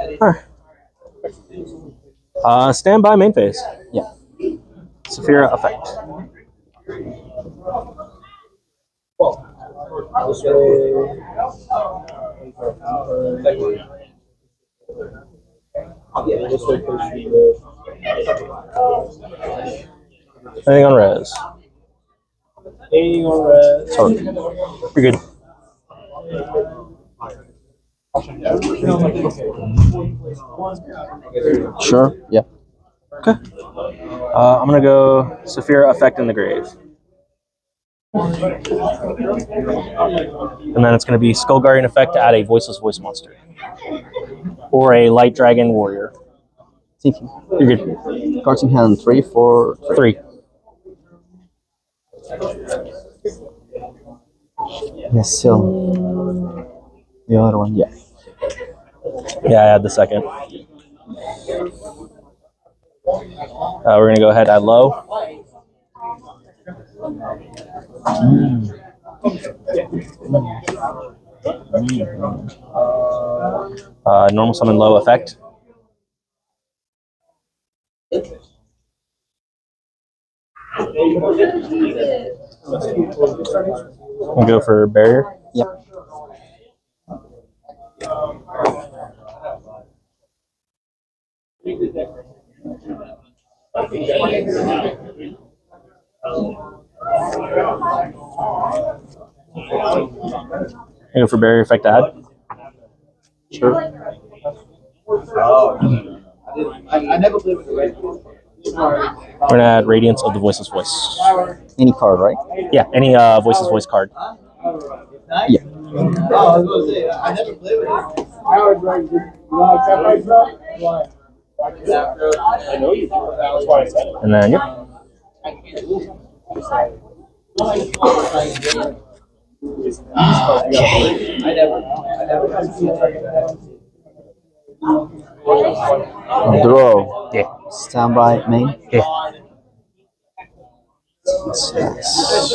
Alright. Uh, stand by main phase. Yeah. Saffira effect. Well, I'll say. Anything on res? Anything on res? Sorry. You're good. Sure. Yeah. Uh, I'm gonna go Saffira effect in the grave. And then it's gonna be Skull Guardian effect to add a voiceless voice monster. Or a light dragon warrior. Thank you. You're good. Cards in hand. Three, four, three. Three. Yes, still. The other one. Yeah. Yeah, I had the second. Uh, we're gonna go ahead add low. Uh, normal summon low effect. And go for barrier. Yep. Go for barrier effect to add. Sure. I never played with the red. We're gonna add Radiance of the Voiceless Voice. Any card, right? Yeah, any uh, Voiceless Voice card. Yeah. Oh, I was gonna say, I never played with it. Howard, right? You want to accept right, bro? I know you. That's why I said it. And then, yep. I never, I never. Draw. Yeah. Standby main. Yeah. Six.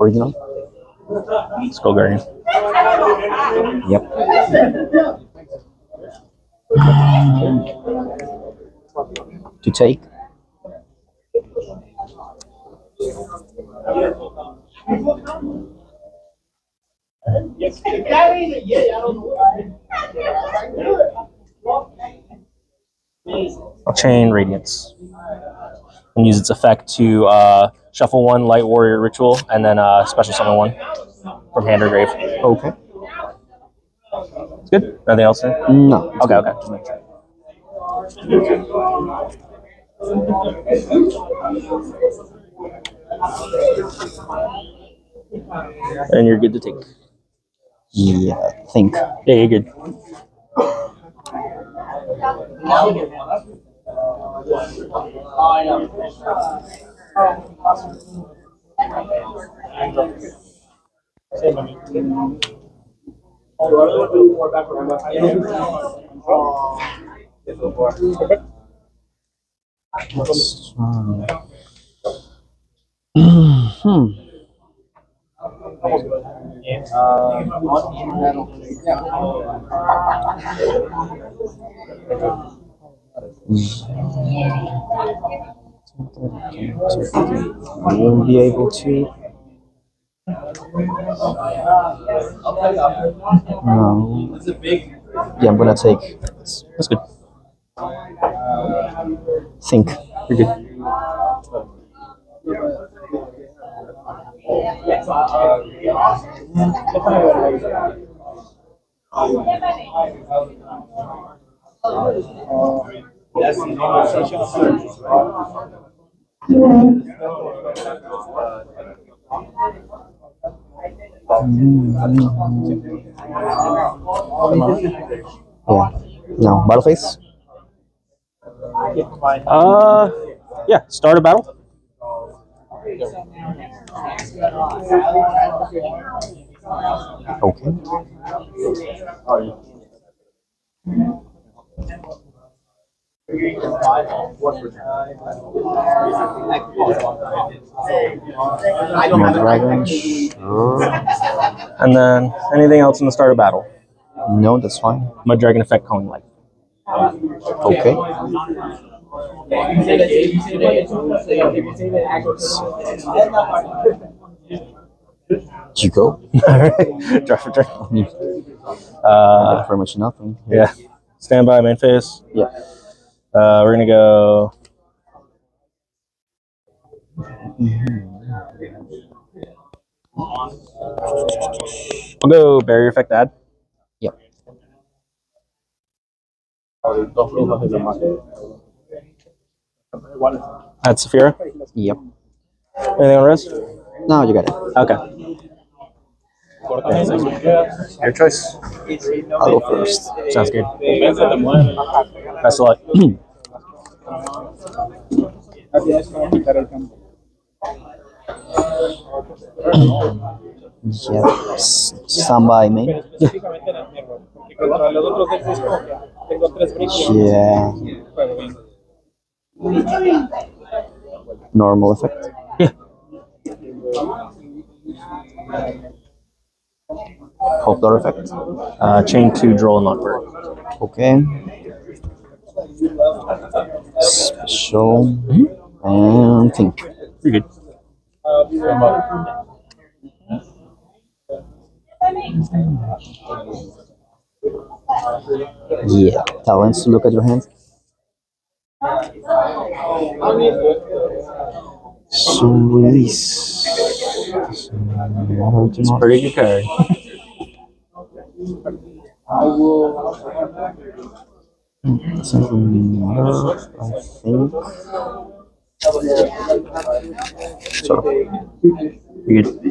Original. Skull Guardian. Yep. To take. I'll chain Radiance. And use its effect to uh, shuffle one Light Warrior Ritual and then uh, special summon one from hand or grave. Okay. It's good. Nothing else? there? No. Okay, okay. And you're good to take. Yeah. Think. Yeah, you're good. Hmm. We'll be able to. No. Yeah, I'm gonna take. That's good. Think. You're good. Yeah. No. Battle phase? Uh, yeah. Start a battle. Okay. More dragon. Sure. And then anything else in the start of battle. No, that's fine. Mud Dragon effect calling life. Okay. You go. Alright. Draw for turn. Uh, Uh, pretty much nothing. yeah. Stand by main phase. Yeah. Uh, we're gonna go. I'll go barrier effect add. Yep. Add Saffira. Yep. Anything on res? Now you got it. Okay. Your choice. I'll go first. Sounds good. Best of luck. Yes. Stand by me. Específicamente en el mirror, porque contra los otros decks es como que tengo tres brincos. Yeah. Normal effect. Yeah. Poplar effect. Uh, chain two, draw and not bird. Okay. Special. And think. You're good. Yeah. Talents to look at your hand. So release. It's a pretty good card. Something more, I think. So, You're good.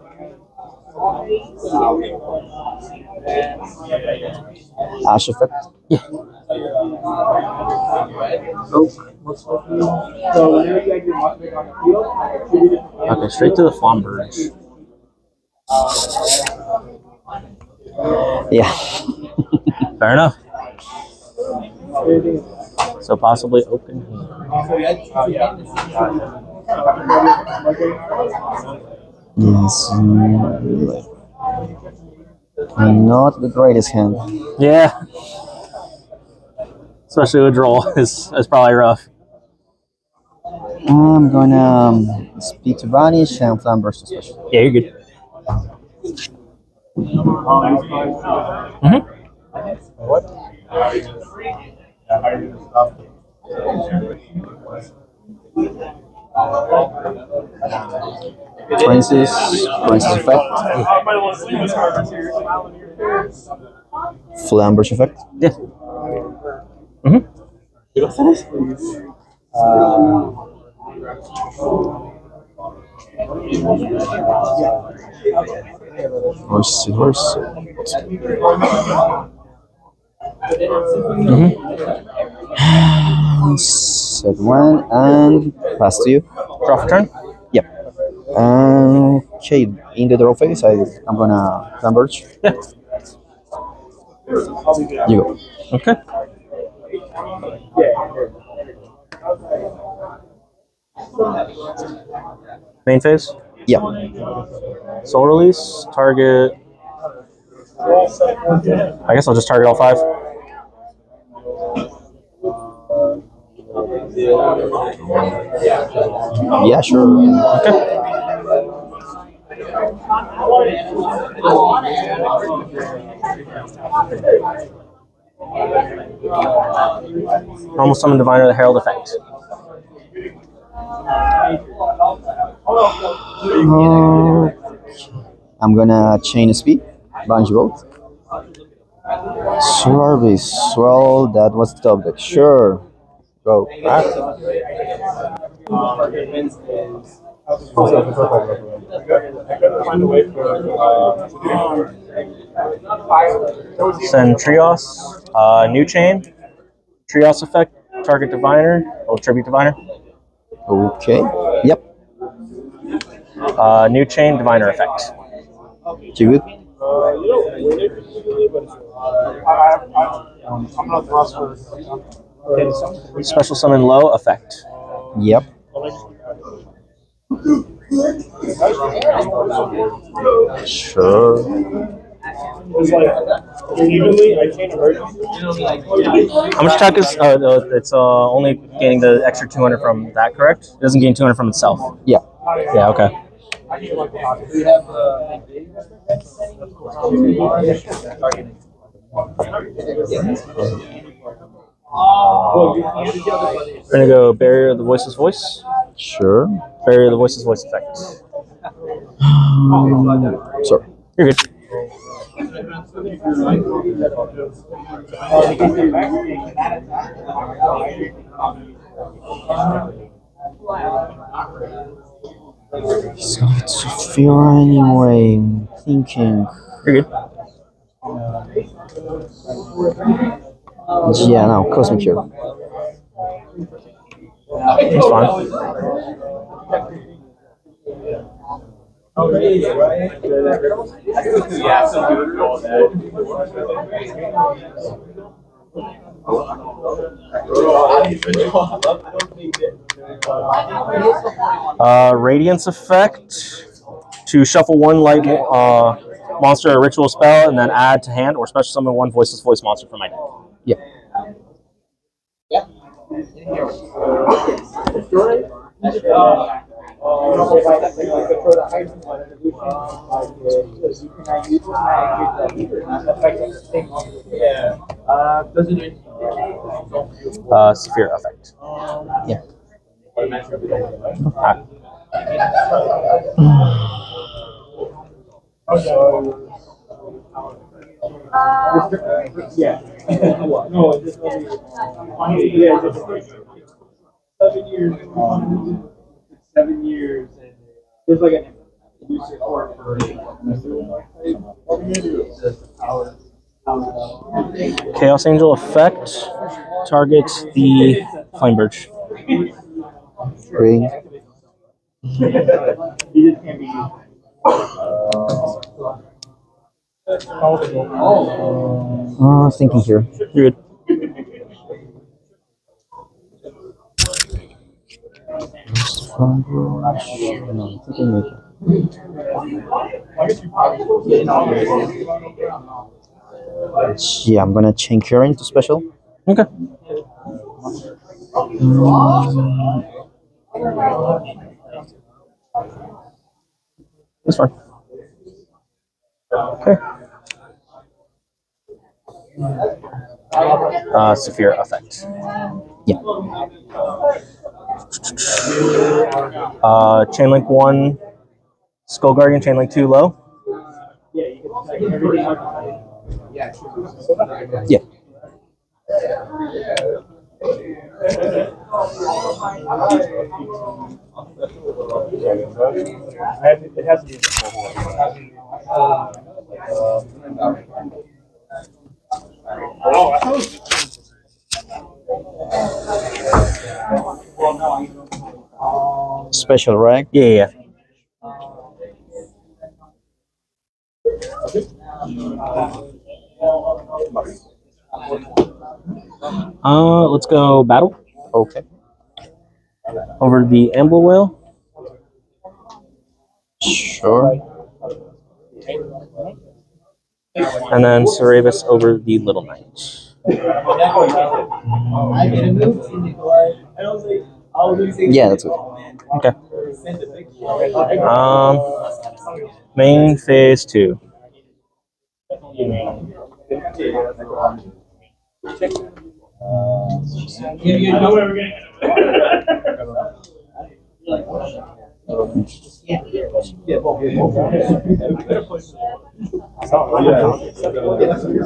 Ash effect. To Okay, straight to the Flamberges. Yeah. Fair enough. So possibly open. Yes. mm, Not the greatest hand. Yeah. Especially with draw is is probably rough. I'm gonna um, speak to Vanish and Flam versus special. Yeah, you're good. Mhm. Princess, Princess effect, Flamberge effect. Yeah. Mhm. Horse, horse. Set one and pass to you. Draw for turn. Uh, yep. Okay, in the draw phase, I, I'm gonna converge. Yeah. You go. Okay. Main phase. Yeah. Soul release. Target. I guess I'll just target all five. Yeah, sure. Okay. Normal summon diviner the herald effect. Uh, I'm gonna chain speed, bunch both. Service, well, that was the object. Sure. Go. Find a way for. Uh, Send Trios, uh, new chain, Trios effect, target diviner, or tribute diviner, Okay. Yep. uh, new chain, diviner effect. You good? uh, don't it usually, but it's. I, I, um, I'm not the last one. Special summon low effect. Yep. Sure. It's like evenly. I can't hurt. How much attack is? Uh, it's uh, only gaining the extra 200 from that, correct? It doesn't gain 200 from itself. Yeah. Yeah, okay. We're gonna go Barrier of the Voiceless Voice. Sure. Barrier of the Voiceless Voice effect. Sorry. You're good. So it's a fear anyway. I'm thinking. You're good. Yeah, no, Cosmic here. That's fine. Uh, Radiance effect to shuffle one light uh, monster or ritual spell, and then add to hand or special summon one voiceless voice monster from my deck. Yeah. Yeah. Yeah. Uh? Uh, Saphir effect. Yeah. Ah, Yeah. no, it's just yeah, just seven years. um, Seven years, and there's like an use support for. What are we do? Our- our- Chaos Angel effect targets the Flamberge. Green. He just can't be used. Uh, thinking here. You're good. No, I think I make it. Yeah, I'm gonna chain Karen to special. Okay. That's fine. Okay. Uh, Saphir effect. Yeah. Uh, Chainlink 1, Skull Guardian, Chainlink 2 low. Yeah. It has to be Special, right? Yeah, yeah, yeah. Uh, let's go battle Okay. over the Amble Whale. Sure. And then Sauravis over the Little Knight. Yeah, that's good. Okay. Um, main phase two. You know where we're getting.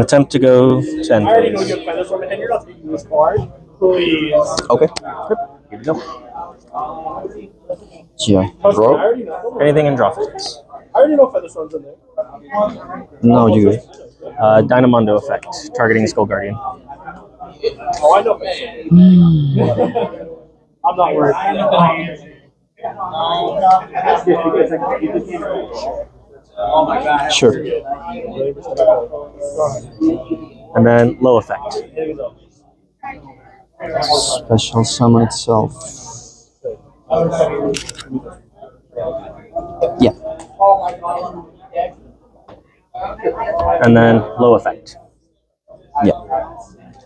Attempt to go to end I already know phase. your feathers from it, and you're not taking this card. Please. Okay. Here we go. Yeah. I Draw. Anything in draw phase. I already know feather storms in there. No, you. Uh, Dynamondo effect, targeting Skull Guardian. Oh, I know. I'm not worried. Oh my god. Sure. And then low effect. Special summon itself. Yeah. And then low effect. Yeah.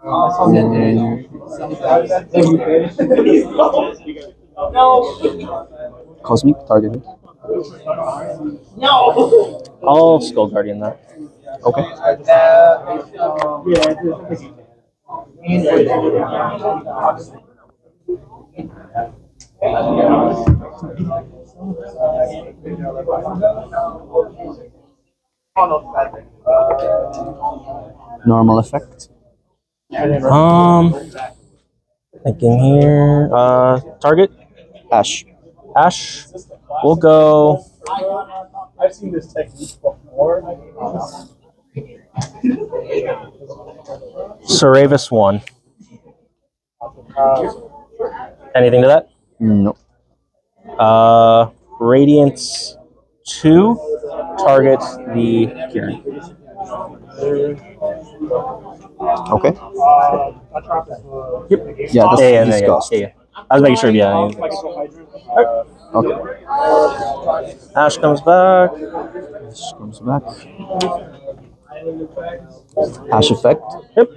Cosmic target. I'll Skull Guardian that. Okay. Normal effect. Um, thinking here. Uh, target Ash. Ash. We'll go. I've seen this technique before. Sauravis one. Anything to that? No. Uh, Radiance two. Target the Kirin. Okay. a trap is Yep. Yeah, that's Yeah, yeah, yeah, yeah, yeah, yeah. I was making sure. Yeah. like a hydrant. Okay. Ash comes back. Ash comes back. Ash effect. Yep.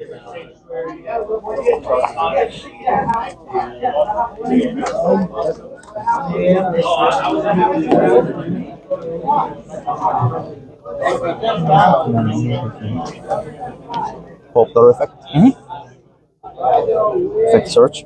Poplar effect. Mhm. Effect search.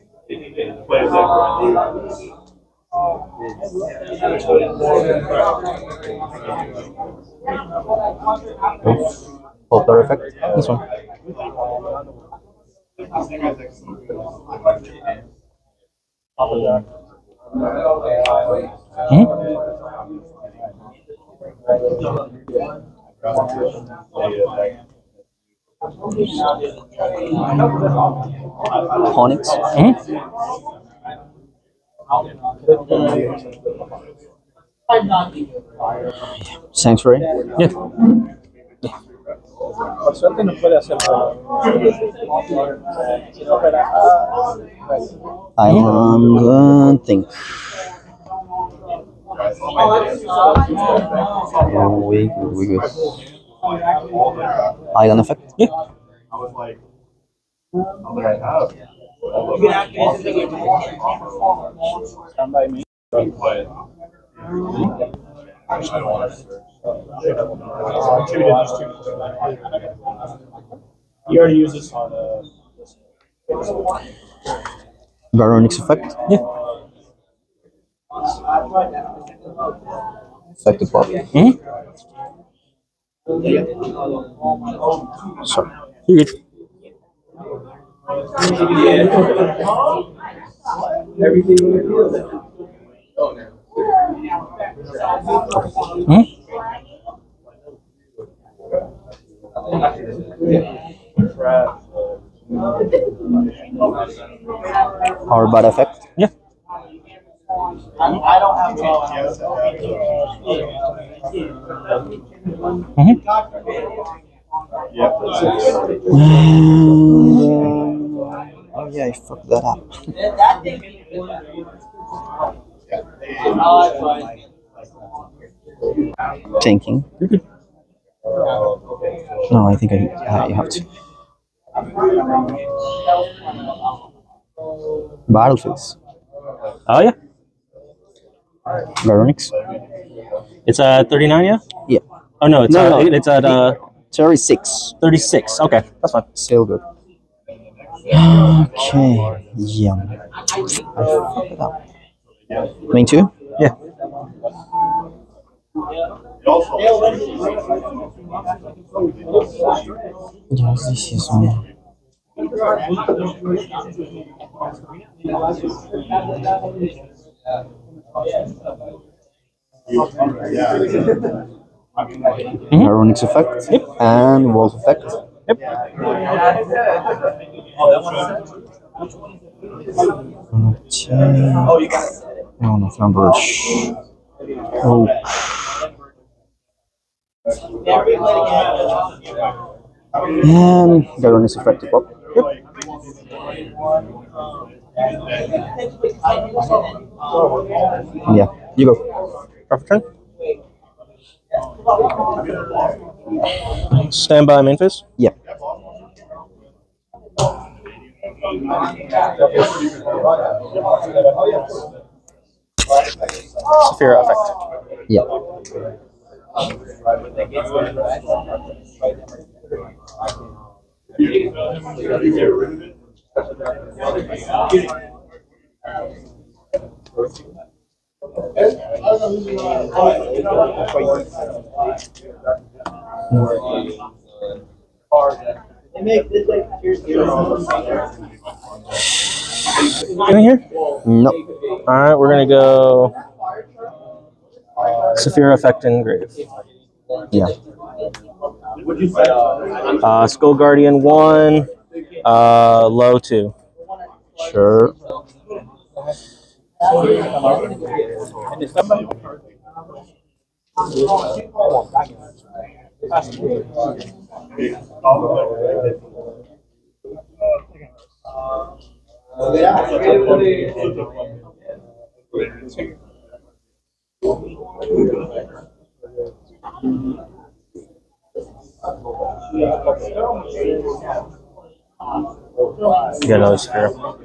Mhm. Poplar effect. This one. Onyx. Sanctuary. Yeah. Por suerte no puede hacerlo. Si no, relajada. Island uh, think. We good, we good. Island effect. Yeah. Stand by me. You already used this on uh, this. Baronix effect. Yeah. Effective pop. Mm-hmm. Sorry. You're good. Mm-hmm. Power bad effect. Yeah. Mm-hmm. And, uh, oh yeah, I fucked that up. Thinking. You're. No, I think I, I have to. Battlefields. Oh yeah. Baronix. It's at 39, yeah? Yeah. Oh no, it's No, uh, no. it's at uh 36. 36. Okay, that's fine. Still good. Okay. Yeah. I fucked it up. Main two? Yeah. Yes, this is one. Mhm. Baronix effect. Yep. And Wolf effect. Yep. Okay. No, no, Flamberge. Oh. And Baronix effect to pop. Yeah, you go. Perfect turn. Stand by Memphis? Yeah. Saffira effect. Yeah. Anything here? Nope. All right, we're gonna go Saffira effect engrave. Yeah. Uh, Skull Guardian one, uh, low two. Sure. Get another Saffira.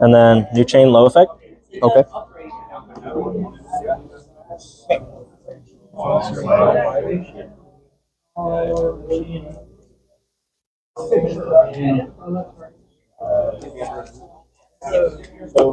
And then new chain low effect. Okay. So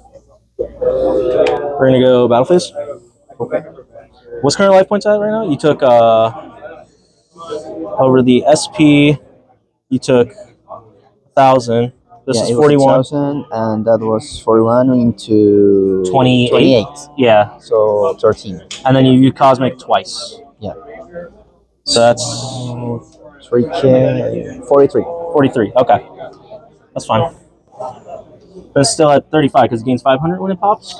We're gonna go battle phase. Okay. What's current life points at right now? You took uh over the SP. You took thousand. This yeah, is forty-one. and that was 41 into 28. 28. Yeah, So 13. and then you use cosmic twice. Yeah. So that's 3K, 43. forty-three. Okay, that's fine. But it's still at thirty-five because it gains five hundred when it pops.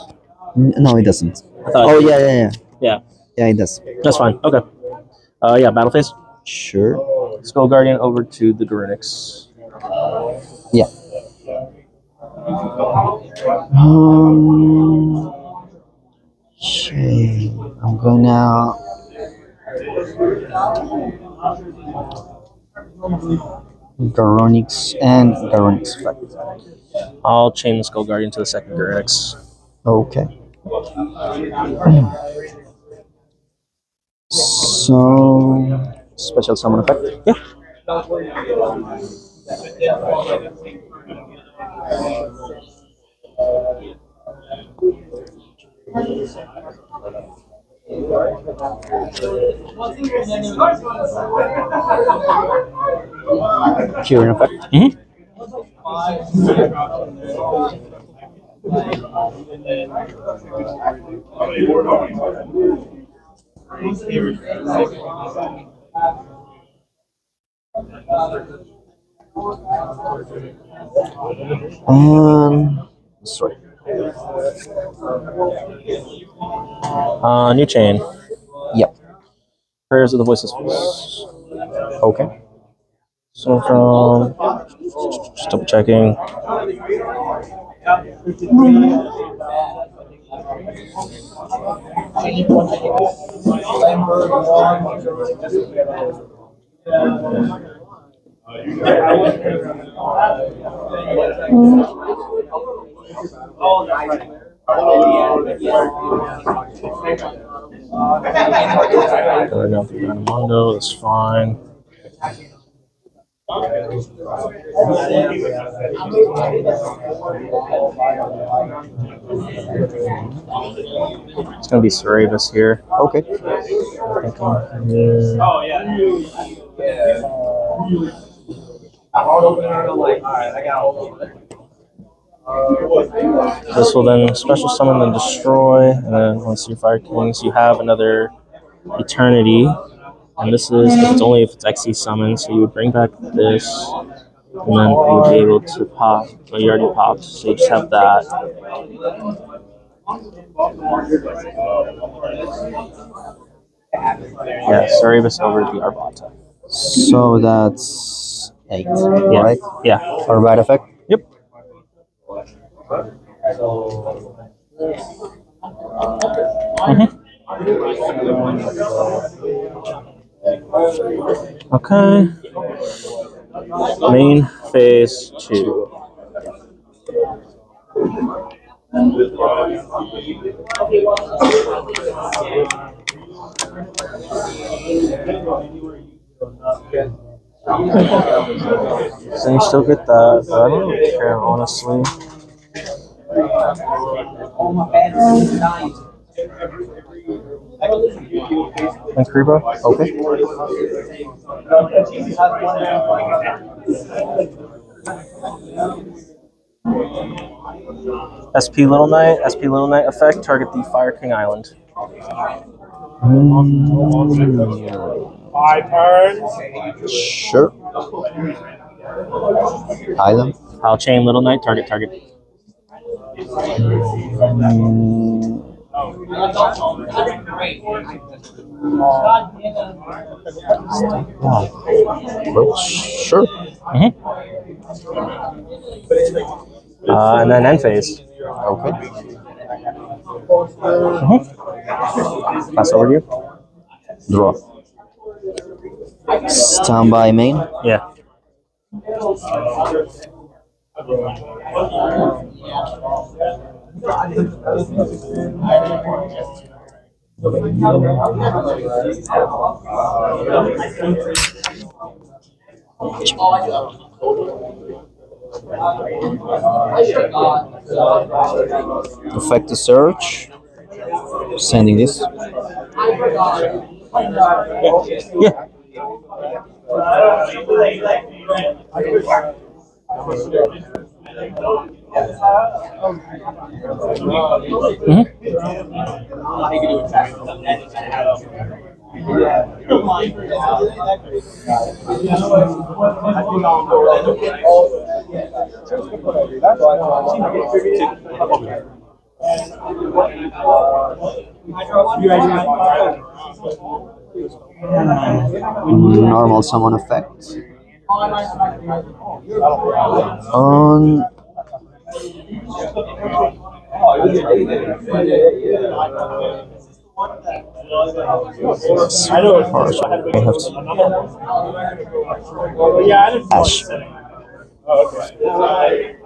N- No, it doesn't. I thought, Oh, yeah, yeah, yeah. yeah, Yeah, it does. that's fine. Okay. Uh, yeah, battle phase. Sure. Skull Guardian over to the Garunix. Yeah. Um. Okay. I'm gonna. Garunix and Garunix effect. I'll chain the Skull Guardian to the second Garunix. Okay. So special summon effect. Yeah. Curing effect. Mm-hmm. Um. Sorry. Uh, new chain. Yep. Prayers of the Voices. Okay. So from just double checking. Going out the Mondo, that's fine. It's gonna be Sauravis here. Okay. Oh, yeah. I'll open it. I'm like, all right, I got all of it. This will then special summon and destroy, and then once you fire kings, you have another eternity. And this is if it's only if it's XE summon, so you would bring back this, and then you would be able to pop. Well, you already popped, so you just have that. Yeah, Sauravis over the Arvata. So that's eight, Yeah. right? Yeah. Or bad effect. Yep. Mhm. Okay. Main phase two. So you still get that, but I don't really care honestly. And Kriba? Okay. SP Little Knight, SP Little Knight effect, target the Fire King Island. Mm, Five turns. sure. Island. I'll chain Little Knight, target, target. Mm, well, sure. Mm-hmm. Uh, and then end phase. Okay. Mm-hmm. Pass over to you. Draw. Standby main. Yeah. Effect the search. Sending this. Yeah. Mm-hmm. Normal summon effect. On I know. I have to. Yeah, I didn't. Ash. Oh, okay.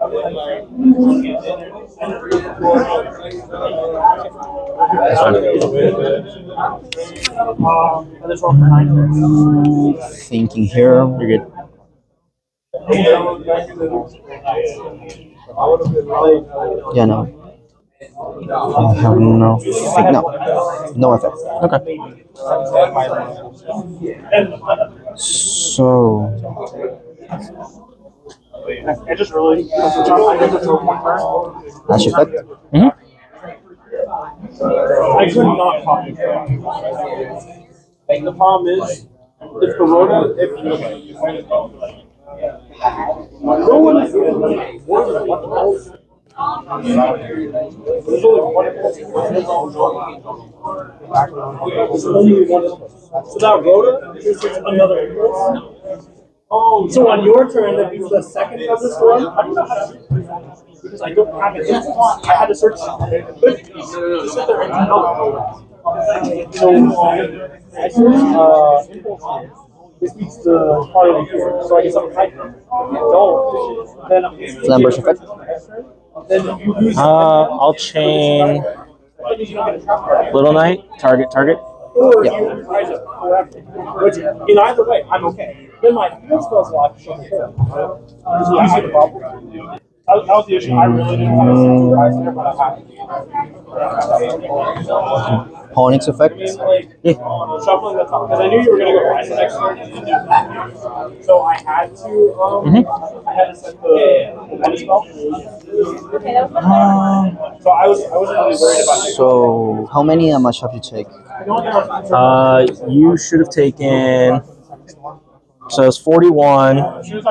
Um, and this one for nine. Thinking here. You're good. Yeah, no. I have no. Think, no. No effect. Okay. So I just really. I guess it's one turn. Ash effect. hmm I could not copy it. Like the problem is, if the Rhoda, if no one There's only one one another impulse. Oh, so on your turn, that means the second of the storm. I don't know how to because I don't have it. I had to search. There and help. So uh. This beats the part of the here, so I guess I'm typing. Don't. Then Flamberge effect. Then you use. Uh, I'll chain that means you don't get a trap card. Little Knight, target, target. Or Yeah. you rise it forever. Which, in either way, I'm okay. Then my field spells lock show me four. So the problem? That was, the issue. I really didn't want to rise there, but I had to. Ponyx effect. I mean, like, shuffling the top. Because I knew you were going to go rise the next turn. and then do it. So I had to, um, I had to set the, the money spell. So I was, I wasn't really worried about it. So how many damage have you take? Uh, you should have taken. So it's 41.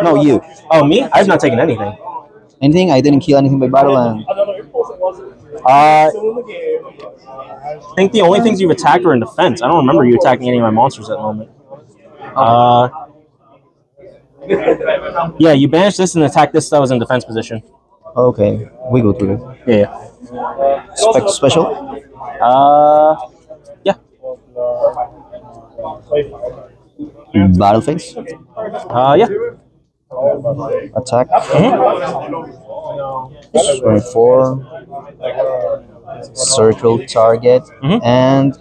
No, you. Oh, me? I've not taken anything. Anything? I didn't kill anything by battle and Another impulse it wasn't. Uh, Still in the game. I think the only things you've attacked are in defense. I don't remember you attacking any of my monsters at the moment. Uh, yeah, you banished this and attacked this that was in defense position. okay, we go through it. Yeah. yeah. Spec special. Uh, yeah. Battle phase. Uh, yeah. Attack. Mhm. 24. Circle target Mhm. and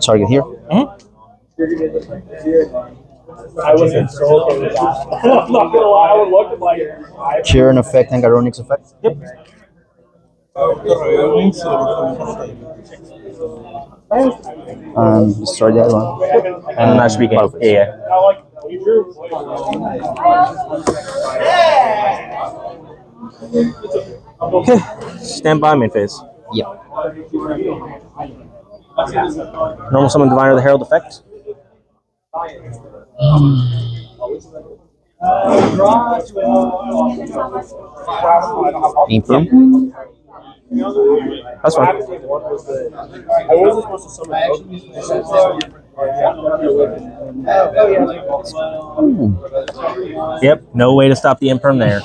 target here. Mhm. I wasn't so okay with that. I'm not gonna lie, I would look at like I Kirin effect and Garunix effect. Yep. Um, and destroy that one. And that should be game. Yeah, yeah. I like you drew. Okay. Stand by main phase. Yeah. Normal summon Diviner the Herald effect. Improve. That's fine. I wasn't supposed to summon hmm. Yep. No way to stop the imperm there.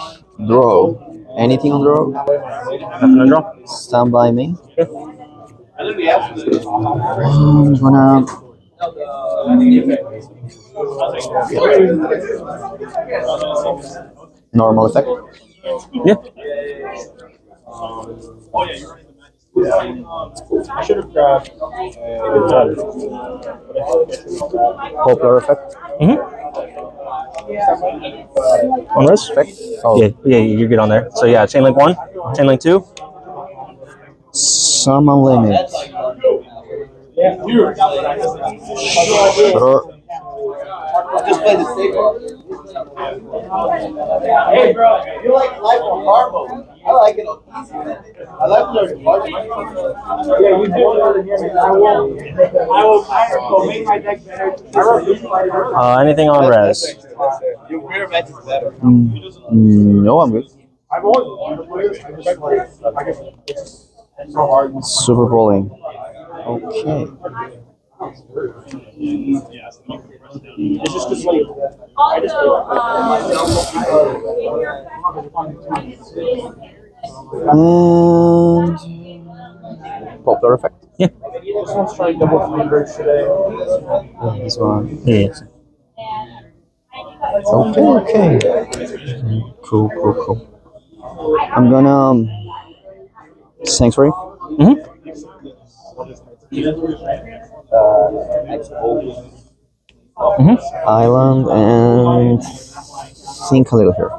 Draw. Anything on draw? Nothing to draw. Stand by me. Yeah. I'm gonna. Normal effect. Yeah. I should have grabbed. Poplar effect. Mm-hmm. On res? Effect. Oh, Yeah, yeah, you're good on there. So yeah, chain link one, chain link two, Summon limit. Sure. Just play the safe. Hey, bro, you like life on hard mode. I like it on easy. I like learning hard mode. Yeah, you do more than. I will. I will. I will make my deck better. I. Uh, anything on res? Your mirror match is better. Mm, mm, no, I'm good. I've always wanted to play this. I just like. I guess it's so hard. Super bowling. Okay. It's just because like I just And Poplar effect. Yeah. this one's trying double fingers today. Yeah, this one. Yeah. Okay, okay. Cool, cool, cool. I'm gonna um, sanctuary, Mm-hmm. Mm-hmm. island, and think a little here.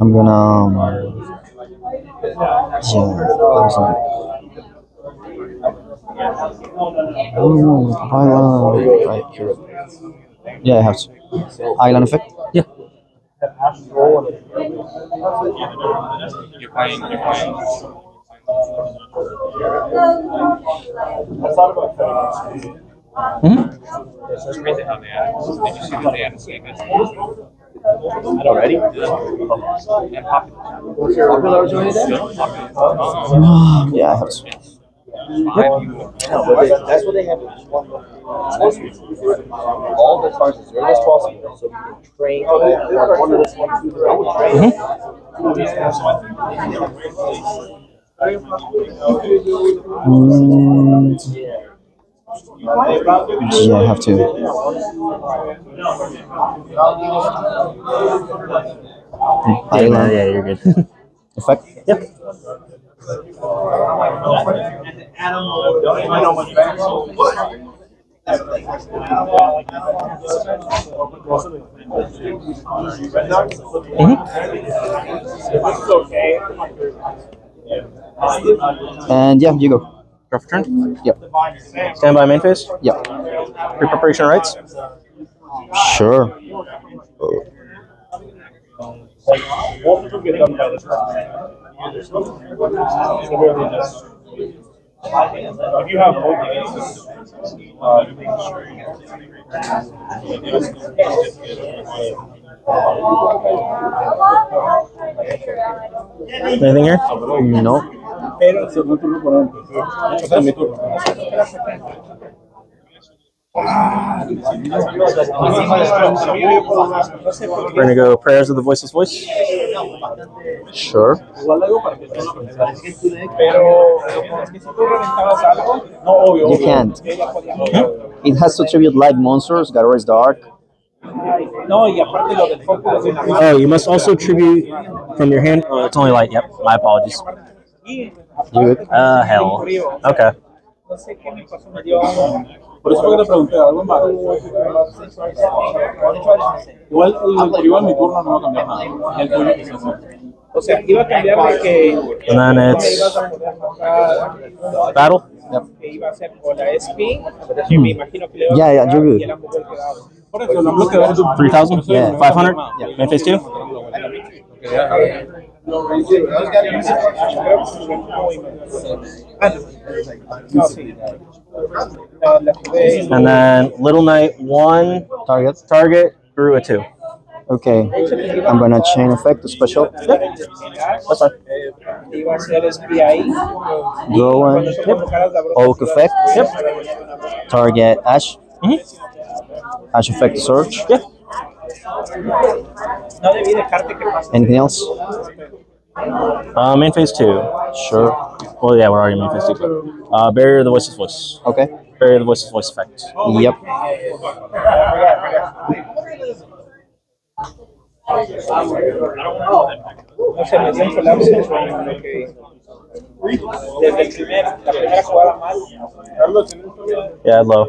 I'm gonna um, yeah, Ooh, island right here. Yeah, I have to. Island effect. Yeah. You're playing, you're playing. I thought about playing Mm-hmm. It's crazy how they added. Did you see that they added Skagas? Already? And popular. Popular joined them? Still popular. yeah, I have you. No, that's what they have. is one more. All the cards as early as possible, so we can train. one of this one, two, yeah, I have to. Yeah, Island yeah, you're good. effect. yep. I know much better. It's okay. And yeah, you go. Draw for turn. Yep. Stand by main phase. Yep. Pre-preparation rights. Sure. Both of them get done by this time. So really just- If you have both of uh, you make sure you Anything here? No. Pero es mi turno por ejemplo. O sea, mi turno. We're gonna go prayers of the voiceless voice. Sure. Igual algo para que tengas Pero es que si tú reventabas algo, no. You can't. Ella It has to tribute live monsters, Garrosh Dark. No, y aparte lo del focus en Oh, you must also tribute from your hand. Oh, it's only light. Yep. My apologies. Uh, hell. Okay. No sé qué me pasó, me dio Por eso fue que te pregunté, algo en bajo. Igual, el- igual mi turno no va a cambiar nada. El tuyo quizás sí. O sea, iba a cambiar de que And then it's battle. que iba a ser con la SP, me imagino que le iba a Yeah, yeah, you're good. Y era como el quedado. Por eso, lo bloqueo de 3,000? Yeah. 500? Main phase 2? No, sí. La- la jugué- And then Little Knight 1, Target. target, grew a 2. Okay. I'm gonna chain effect to special. That's fine. iba a ser SP ahí. Draw one. Cuando se colocaras la broca, Oak effect. Yep. Target Ash. Mhm. Ash effect search. Yeah. No debí dejarte que pase. Anything else? Uh, main phase 2. Sure. Well, yeah, we're already main phase 2. Uh, barrier of the voiceless voice. Okay. Barrier of the voiceless voice effect. Yep. No se me dio el colapso de sueño, lo que- Desde el primer, la primera jugada mal. Yeah, low.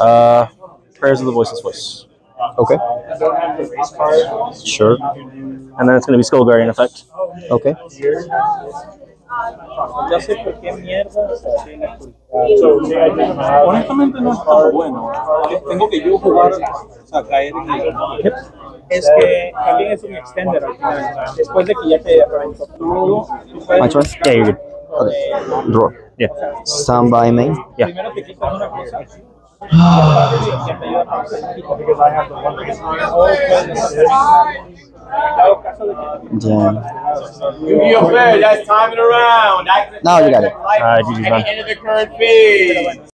Uh, prayers of the voiceless voice. Okay. Sure. and then it's going to be Skull Guardian effect. Okay. Ya sé por qué mierda tiene So, yeah, I think I Honestamente no es tan bueno. Tengo que yo jugar, o sea, caer en el... Es que también es un extender al final. Después de que ya te reventó todo, tú My puedes. Yeah, you're good. Okay. Draw. Yeah. Stand by main. Yeah. primero te quitas una cosa. Ya te ayuda para because I have the one biggest Dado caso de que Yeah. Fair, that's timing around. Now you got it. Uh, GG's At the end of the current phase.